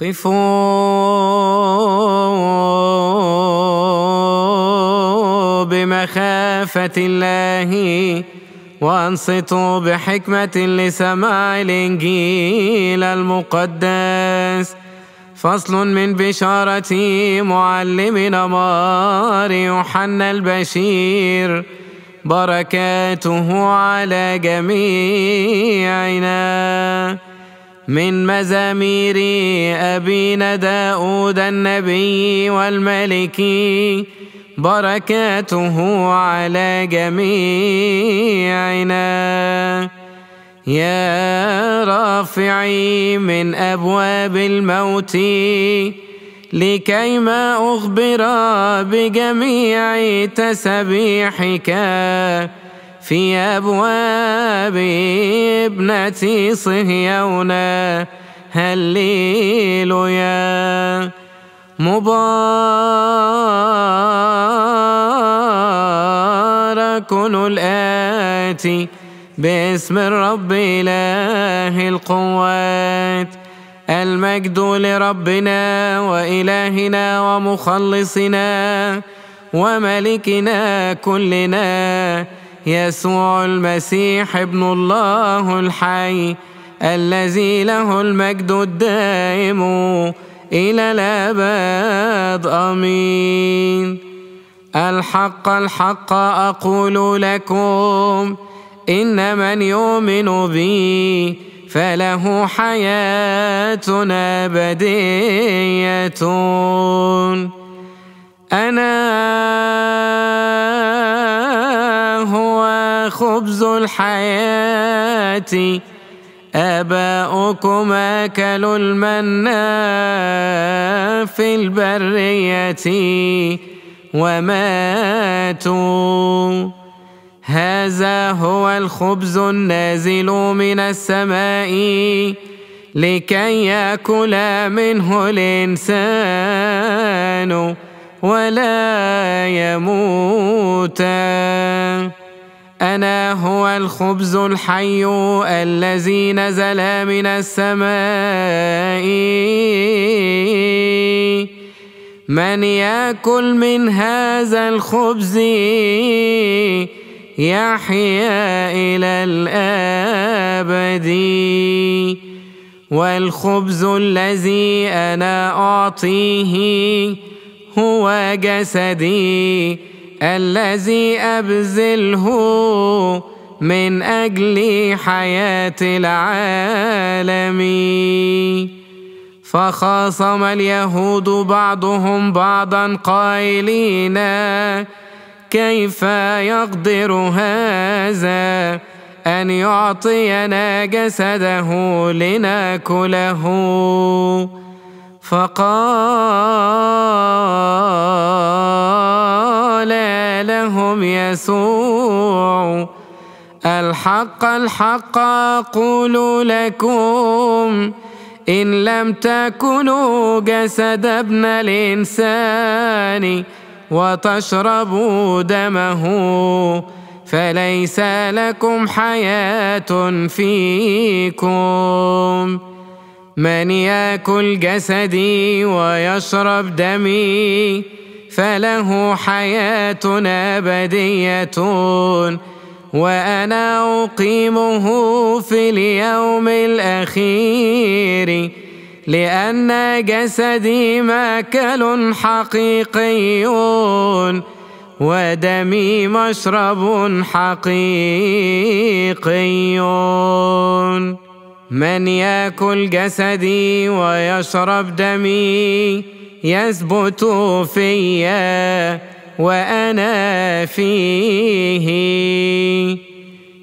قفوا بمخافة الله وانصتوا بحكمة لسماع الإنجيل المقدس. فصل من بشارة معلمنا مار يوحنا البشير. بركاته على جميعنا. من مزامير أبينا داود النبي والملكي بركاته على جميعنا. يا رافعي من أبواب الموت لكي ما أخبر بجميع تسبيحك. في أبواب ابنتي صهيون هللويا مبارك الآتي باسم الرب إله القوات المجد لربنا وإلهنا ومخلصنا وملكنا كلنا. يسوع المسيح ابن الله الحي الذي له المجد الدائم إلى الأبد آمين. الحق الحق أقول لكم إن من يؤمن بي فله حياة أبدية أنا خبز الحياة. آباؤكم أكلوا المنا في البرية وماتوا. هذا هو الخبز النازل من السماء لكي يأكل منه الإنسان ولا يموت. أنا هو الخبز الحي الذي نزل من السماء. من يأكل من هذا الخبز يحيا إلى الأبد. والخبز الذي أنا أعطيه هو جسدي. الذي أبذله من أجل حياة العالم فخاصم اليهود بعضهم بعضا قائلين كيف يقدر هذا أن يعطينا جسده لنأكله؟ فقال يسوع. الحق الحق أقول لكم إن لم تكونوا جسد ابن الإنسان وتشربوا دمه فليس لكم حياة فيكم. من ياكل جسدي ويشرب دمي فله حياه أبدية وأنا أقيمه في اليوم الأخير لأن جسدي ماكل حقيقي ودمي مشرب حقيقي من ياكل جسدي ويشرب دمي يثبت فيا وأنا فيه.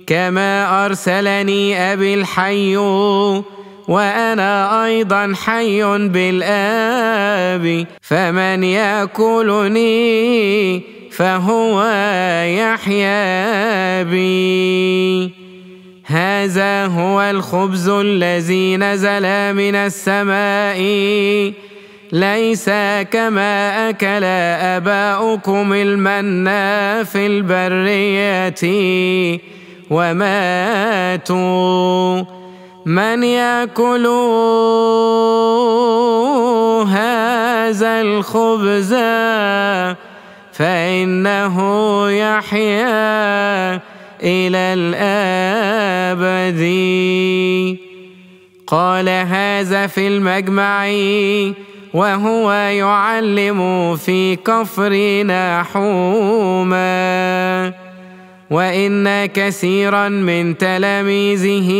كما أرسلني أبي الحي وأنا أيضا حي بالآب فمن ياكلني فهو يحيا بي. هذا هو الخبز الذي نزل من السماء. ليس كما أكل آباؤكم المنا في البريه وماتوا. من يأكل هذا الخبز فإنه يحيا. إلى الأبد. قال هذا في المجمع وهو يعلم في كفر نحوما وإن كثيرا من تلاميذه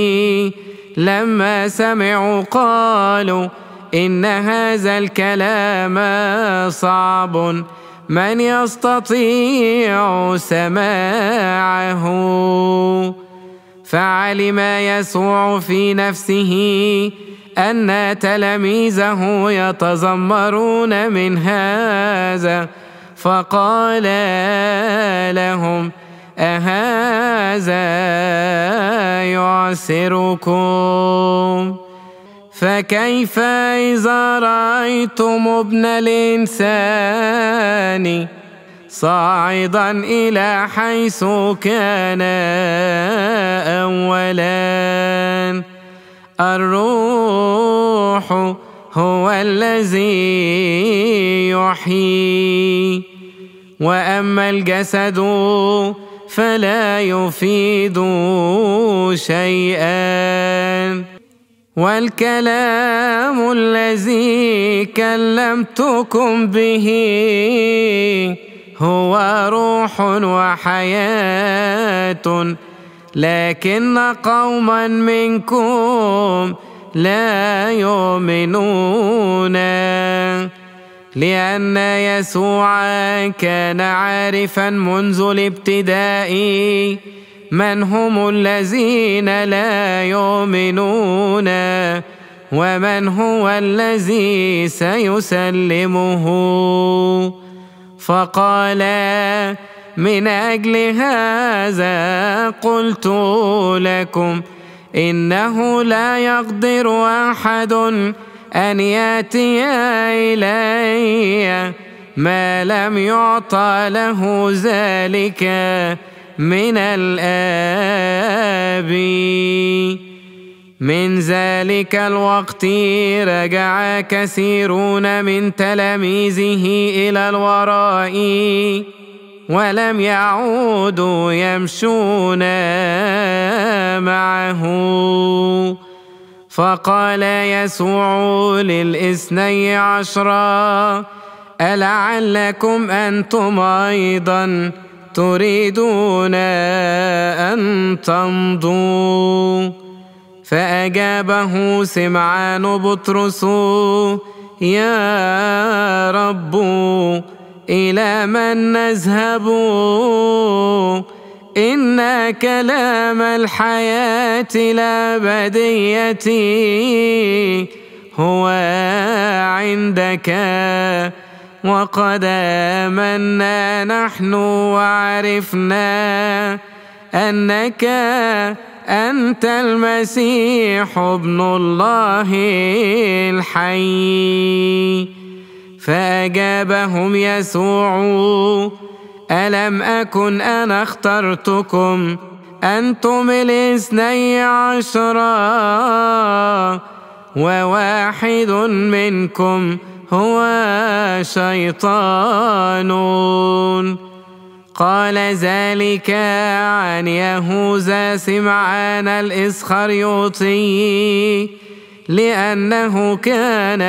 لما سمعوا قالوا إن هذا الكلام صعب. من يستطيع سماعه فعلم يسوع في نفسه أن تلاميذه يتذمرون من هذا فقال لهم أهذا يعسركم فكيف إذا رأيتم ابن الإنسان صاعدا إلى حيث كان أولا؟ الروح هو الذي يحيي وأما الجسد فلا يفيد شيئا. والكلام الذي كلمتكم به هو روح وحياة لكن قوما منكم لا يؤمنون. لأن يسوع كان عارفا منذ الابتداء من هم الذين لا يؤمنون ومن هو الذي سيسلمه؟ فقال من أجل هذا قلت لكم إنه لا يقدر أحد أن يأتي إلي ما لم يعطى له ذلك. من الآب. من ذلك الوقت رجع كثيرون من تلاميذه إلى الوراء ولم يعودوا يمشون معه. فقال يسوع للاثني عشر ألعلكم أنتم أيضا تريدون أن تمضوا؟ فأجابه سمعان بطرس يا رب إلى من نذهب؟ إن كلام الحياة الأبدية هو عندك وقد آمنا نحن وعرفنا أنك أنت المسيح ابن الله الحي. فأجابهم يسوع ألم أكن أنا اخترتكم أنتم الاثني عشرا وواحد منكم هو شيطان. قال ذلك عن يهوذا سمعان الإسخريوطي لأنه كان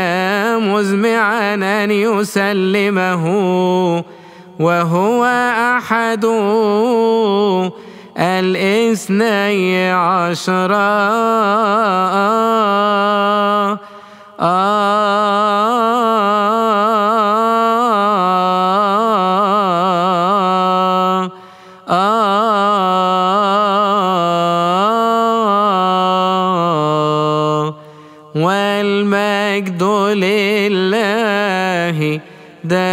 مزمعا أن يسلمه وهو أحد الاثني عشر. والمجد لله داء.